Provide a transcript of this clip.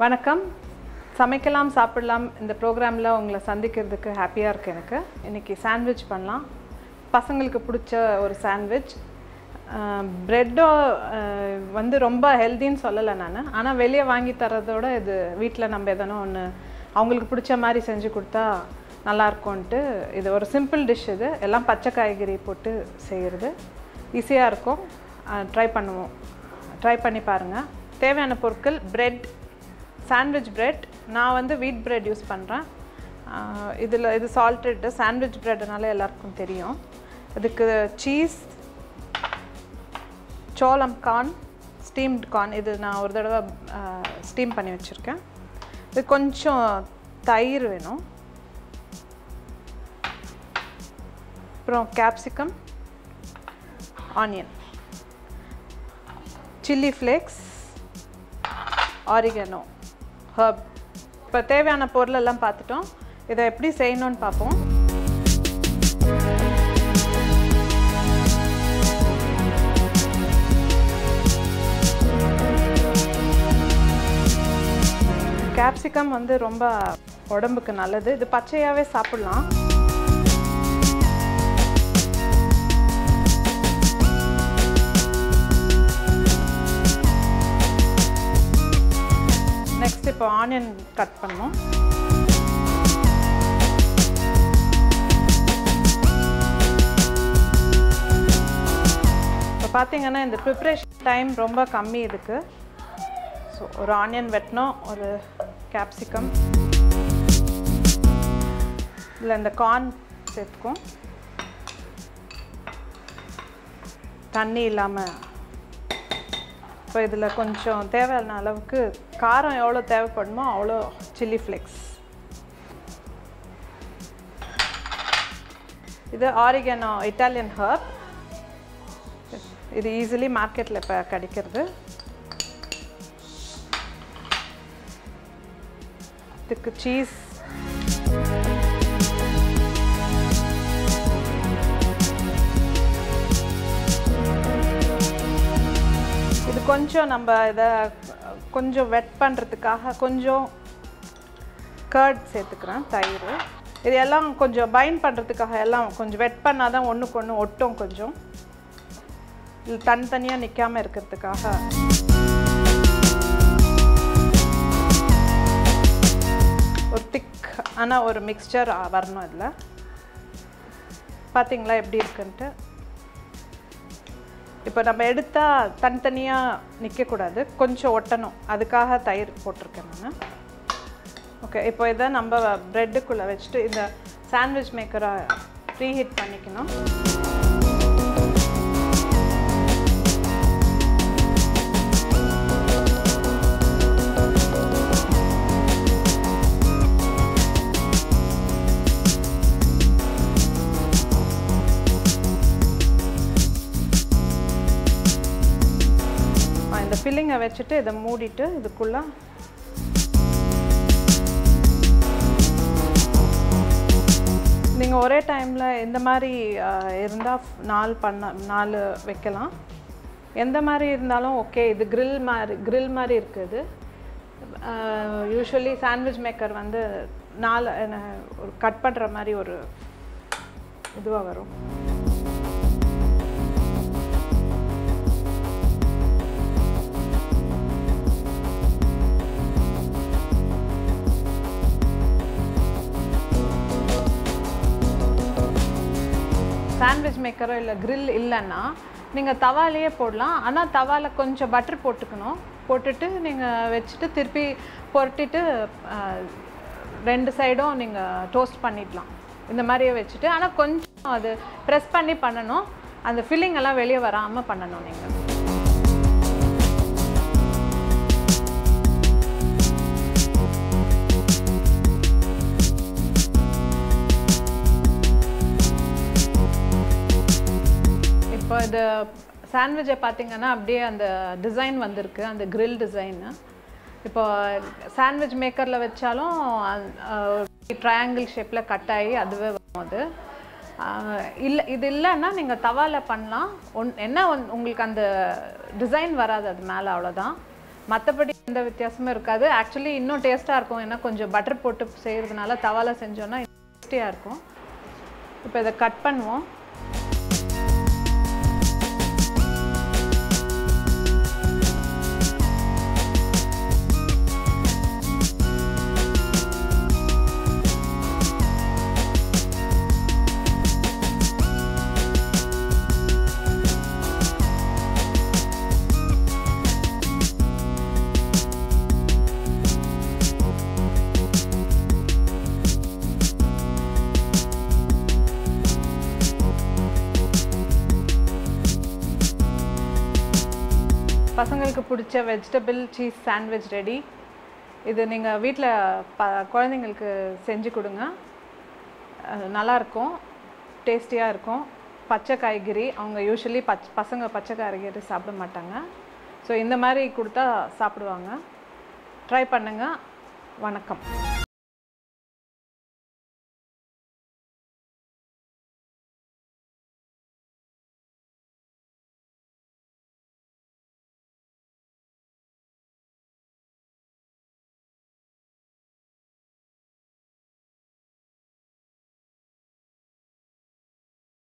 வணக்கம். சமைக்கலாம் சாப்பிடலாம் இந்த ப்ரோக்ராமில் உங்களை சந்திக்கிறதுக்கு ஹாப்பியாக இருக்குது எனக்கு. இன்றைக்கி சாண்ட்விச் பண்ணலாம். பசங்களுக்கு பிடிச்ச ஒரு சாண்ட்விச் ப்ரெட்டோ வந்து ரொம்ப ஹெல்த்தின்னு சொல்லலை நான். ஆனால் வெளியே வாங்கி தரதோட இது வீட்டில் நம்ம எதனோ ஒன்று அவங்களுக்கு பிடிச்ச மாதிரி செஞ்சு கொடுத்தா நல்லாயிருக்கும்ன்ட்டு இது ஒரு சிம்பிள் டிஷ் இது. எல்லாம் பச்சை காய்கறி போட்டு செய்கிறது ஈஸியாக இருக்கும். ட்ரை பண்ணுவோம். ட்ரை பண்ணி பாருங்கள் தேவையான பொருட்கள் ப்ரெட் சாண்ட்விச் பிரெட் நான் வந்து வீட் பிரெட் யூஸ் பண்ணுறேன் இதில் இது சால்ட்டட் சாண்ட்விச் பிரெட்னால எல்லாருக்கும் தெரியும். இதுக்கு சீஸ் சோளம் கார்ன் ஸ்டீம்டு கார்ன் இது நான் ஒரு தடவை ஸ்டீம் பண்ணி வச்சுருக்கேன். இது கொஞ்சம் தயிர் வேணும். அப்புறம் capsicum onion chilli flakes oregano herb இப்போ தேவையான பொருளெல்லாம் பார்த்துட்டோம். இதை எப்படி செய்யணும்னு பார்ப்போம். கேப்சிகம் வந்து ரொம்ப உடம்புக்கு நல்லது. இது பச்சையாகவே சாப்பிட்லாம். நெக்ஸ்ட் இப்போ ஆனியன் கட் பண்ணோம் இப்போ பார்த்தீங்கன்னா இந்த ப்ரிப்ரேஷன் டைம் ரொம்ப கம்மி இதுக்கு. ஸோ ஒரு ஆனியன் வெட்டினோம் ஒரு கேப்சிகம் இதில் இந்த கார்ன் சேர்த்துக்கும் தண்ணி இல்லாமல் இப்போ இதில் கொஞ்சம் தேவையான அளவுக்கு காரம் எவ்வளோ தேவைப்படுமோ அவ்வளோ சில்லி ஃப்ளேக்ஸ் இது ஆரிகனோ இட்டாலியன் ஹர்ப் இது ஈஸிலி மார்க்கெட்டில் இப்போ கிடைக்கிறது. இதுக்கு சீஸ் கொஞ்சம் நம்ம இதை கொஞ்சம் வெட் பண்ணுறதுக்காக கொஞ்சம் கர்ட் சேர்த்துக்கிறேன் தயிர். இது எல்லாம் கொஞ்சம் பைண்ட் பண்ணுறதுக்காக எல்லாம் கொஞ்சம் வெட் பண்ணால் தான் ஒன்றுக்கு ஒன்று ஒட்டும் கொஞ்சம். இது தனித்தனியாக நிற்காமல் இருக்கிறதுக்காக. ஒரு திக் ஆனால் ஒரு மிக்சர் வரணும் இதில். பார்த்தீங்களா எப்படி இருக்குன்ட்டு? இப்போ நம்ம எடுத்தால் தனித்தனியாக நிற்கக்கூடாது கொஞ்சம் ஒட்டணும். அதுக்காக தயிர் போட்டிருக்கேன் நான். ஓகே இப்போ இதை நம்ம ப்ரெட்டுக்குள்ளே வச்சுட்டு இந்த சாண்ட்விச் மேக்கரை ப்ரீஹீட் பண்ணிக்கணும். இந்த வச்சுட்டு இதை மூடிட்டு இதுக்குள்ளே நீங்கள் ஒரே டைமில் இந்த மாதிரி இருந்தால் நாள் பண்ண நாலு வைக்கலாம். எந்த மாதிரி இருந்தாலும் ஓகே இது கிரில் மாதிரி கிரில் மாதிரி இருக்குது யூஸ்வலி சாண்ட்விச் மேக்கர் வந்து நாலு ஒரு கட் பண்ணுற மாதிரி ஒரு இதுவாக வரும். மேக்கரோ இல்லை க்ரில் இல்லைன்னா நீங்கள் தவாலேயே போடலாம். ஆனால் தவாவில் கொஞ்சம் பட்டர் போட்டுக்கணும். போட்டுட்டு நீங்கள் வச்சுட்டு திருப்பி பொரட்டிட்டு ரெண்டு சைடும் நீங்கள் டோஸ்ட் பண்ணிடலாம். இந்த மாதிரியே வச்சுட்டு ஆனால் கொஞ்சம் அது ப்ரெஸ் பண்ணி பண்ணணும். அந்த ஃபில்லிங் எல்லாம் வெளியே வராமல் பண்ணணும் நீங்கள் இந்த இது சாண்ட்விச்சை பார்த்தீங்கன்னா அப்படியே அந்த டிசைன் வந்திருக்கு அந்த கிரில் டிசைனு இப்போ சாண்ட்விச் மேக்கரில் வச்சாலும் ட்ரையாங்கிள் ஷேப்பில் கட் ஆகி அதுவே வரும் அது. இல்லை இது இல்லைன்னா நீங்கள் தவாவில் பண்ணலாம். ஒன் என்ன உங்களுக்கு அந்த டிசைன் வராது அது மேலே அவ்வளோதான் மற்றபடி எந்த வித்தியாசமும் இருக்காது. ஆக்சுவலி இன்னும் டேஸ்ட்டாக இருக்கும். ஏன்னா கொஞ்சம் பட்டர் போட்டு செய்கிறதுனால தவால செஞ்சோன்னா டேஸ்டியாக இருக்கும். இப்போ இதை கட் பண்ணுவோம். பசங்களுக்கு பிடிச்ச வெஜிடபிள் சீஸ் சாண்ட்விச் ரெடி இது நீங்கள் வீட்டில் ப குழந்தைங்களுக்கு செஞ்சு கொடுங்க. நல்லாயிருக்கும் டேஸ்டியாக இருக்கும். பச்சை காய்கறி அவங்க யூஸ்வலி பச் பசங்க பச்சை காய்கறி சாப்பிட மாட்டாங்க. ஸோ இந்த மாதிரி கொடுத்தா சாப்பிடுவாங்க. ட்ரை பண்ணுங்கள் வணக்கம்.